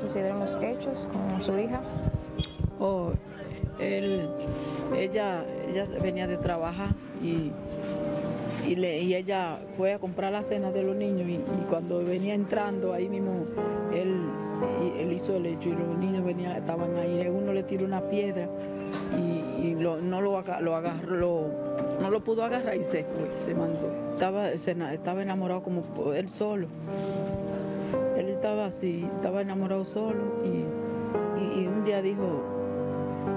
sucedieron los hechos con su hija? Oh, él, ella, ella venía de trabajar y, y, le- y ella fue a comprar la cena de los niños y, cuando venía entrando ahí mismo él, él hizo el hecho y los niños venían, estaban ahí, uno le tiró una piedra y, no lo, no lo pudo agarrar y se fue, se mandó. Estaba, estaba enamorado como él solo. Él estaba así, estaba enamorado solo y, y- y un día dijo,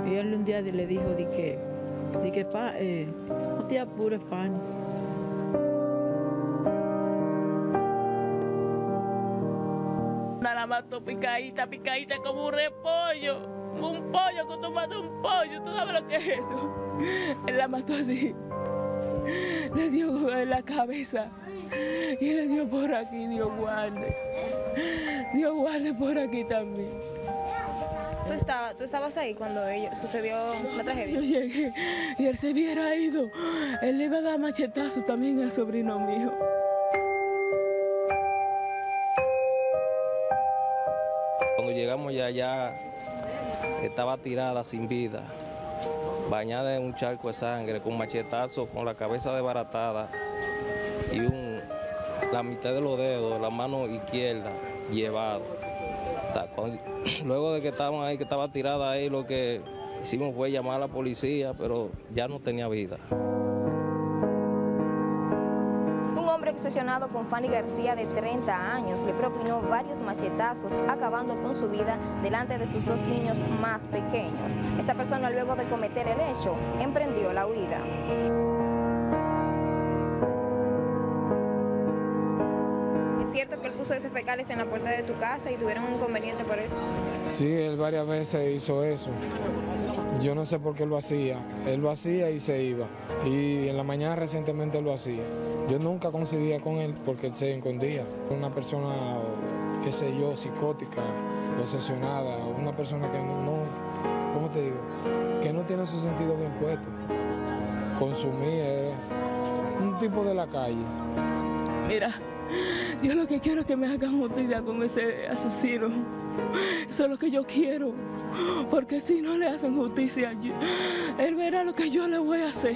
y él un día le dijo de que, de que "Pa, eh, no te apures, Fanny. La mató picadita, picadita como un repollo. Un pollo, tú matas un pollo, ¿tú sabes lo que es eso? Él la mató así. Le dio en la cabeza. Y le dio por aquí, Dios guarde. Dios guarde por aquí también. ¿Tú, estaba- tú estabas ahí cuando ello- sucedió la Yo tragedia? llegué y él se hubiera ido. Él le iba a dar machetazo también al sobrino mío. Cuando llegamos ya, ya estaba tirada sin vida, bañada en un charco de sangre, con machetazo, con la cabeza desbaratada y la mitad de los dedos, la mano izquierda llevado. Luego de que estaban ahí, que estaba tirada ahí, lo que hicimos fue llamar a la policía, pero ya no tenía vida. Hombre con Fanny García de 30 años le propinó varios machetazos acabando con su vida delante de sus dos niños más pequeños. Esta persona luego de cometer el hecho emprendió la huida. ¿Es cierto que él puso ese fecales en la puerta de tu casa y tuvieron un inconveniente por eso? Sí, él varias veces hizo eso. Yo no sé por qué lo hacía. Él lo hacía y se iba. Y en la mañana recientemente lo hacía. Yo nunca coincidía con él porque él se escondía. Una persona, qué sé yo, psicótica, obsesionada, una persona que no, no ¿cómo te digo? Que no tiene su sentido bien puesto. Consumía, era un tipo de la calle. Mira, yo lo que quiero es que me hagan justicia con ese asesino. Eso es lo que yo quiero. Porque si no le hacen justicia, él verá lo que yo le voy a hacer.